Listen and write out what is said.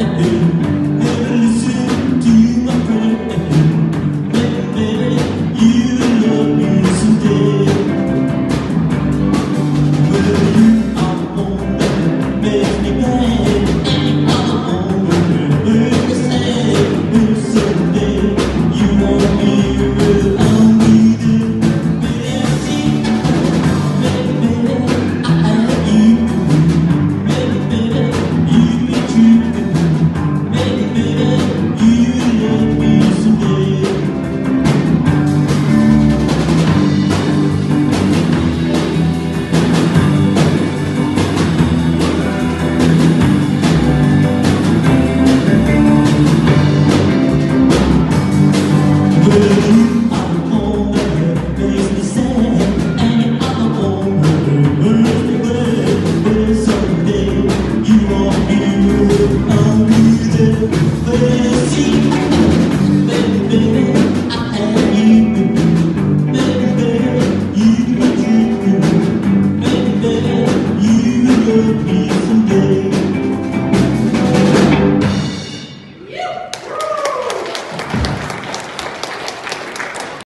you.